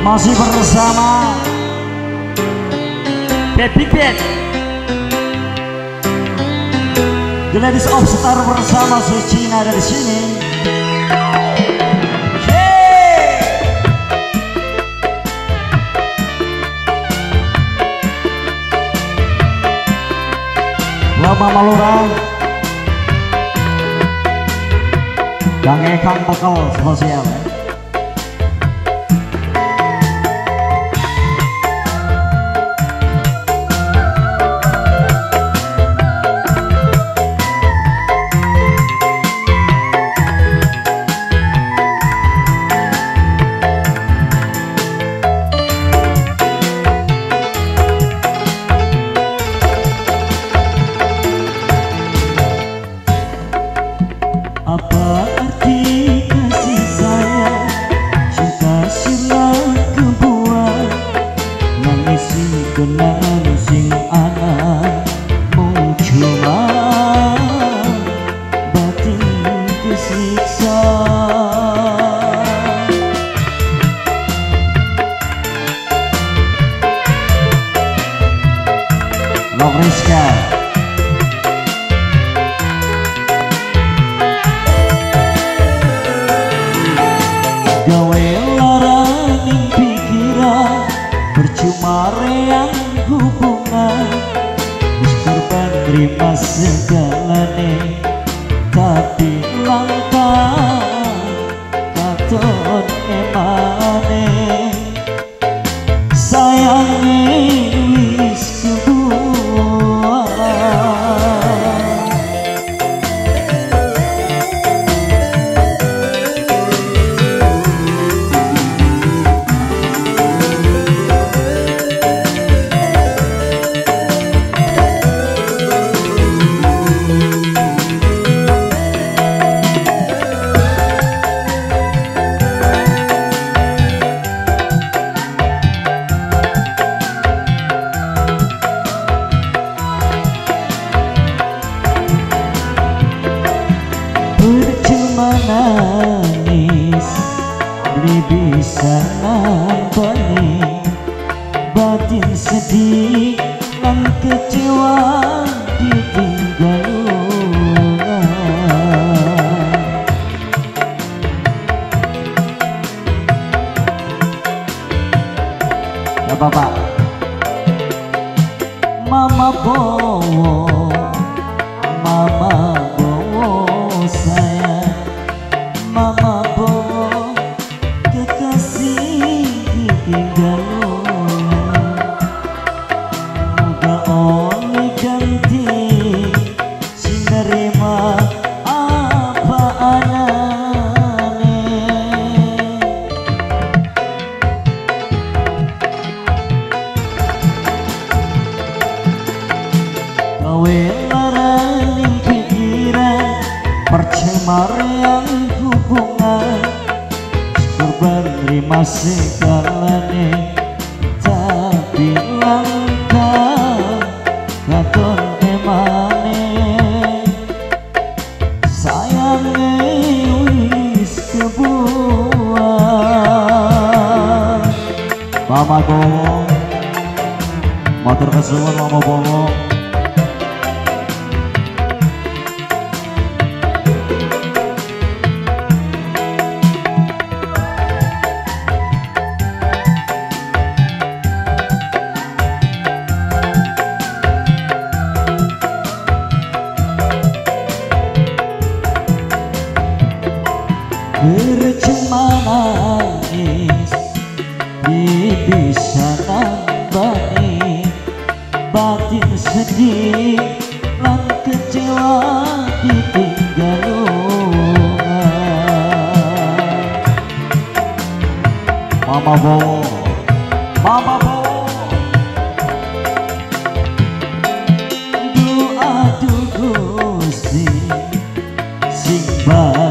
Masih bersama Baby Band The Ladies of Star bersama Sucina dari sini! Lama Malura Bang Ekang Bekal spesial ya. Love Rizka gawe larang pikiran percuma reang hubungan. Wis terima segalane tapi langkah Percuma nangis Beli bisa nampani Batin sedih dan kecewa ditinggal Ya Bapak. Mama bowo Percemar yang hubungan Korban terima segalane Tapi langkah Katon emane Sayangnya wis kebuang Mama Bowo Motor kesuwun Mama Bowo Percuma nangis Di bisa nambani Batin sedih Lan kecewa ditinggal Mama Bowo Mama Bowo Doa Gusti sing banget